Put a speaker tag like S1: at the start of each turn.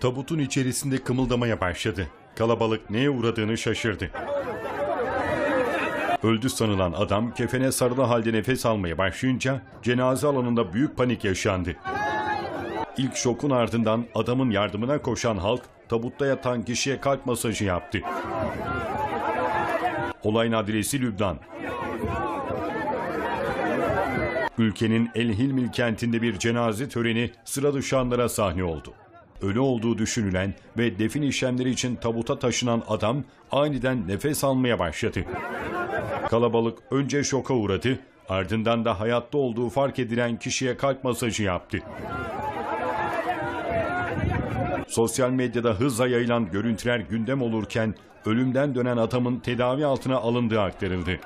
S1: Tabutun içerisinde kımıldamaya başladı. Kalabalık neye uğradığını şaşırdı. Öldü sanılan adam kefene sarılı halde nefes almaya başlayınca cenaze alanında büyük panik yaşandı. İlk şokun ardından adamın yardımına koşan halk tabutta yatan kişiye kalp masajı yaptı. Olayın adresi Lübnan. Ülkenin El Hilmil kentinde bir cenaze töreni sıra dışı anlara sahne oldu. Ölü olduğu düşünülen ve defin işlemleri için tabuta taşınan adam aniden nefes almaya başladı. Kalabalık önce şoka uğradı, ardından da hayatta olduğu fark edilen kişiye kalp masajı yaptı. Sosyal medyada hızla yayılan görüntüler gündem olurken ölümden dönen adamın tedavi altına alındığı aktarıldı.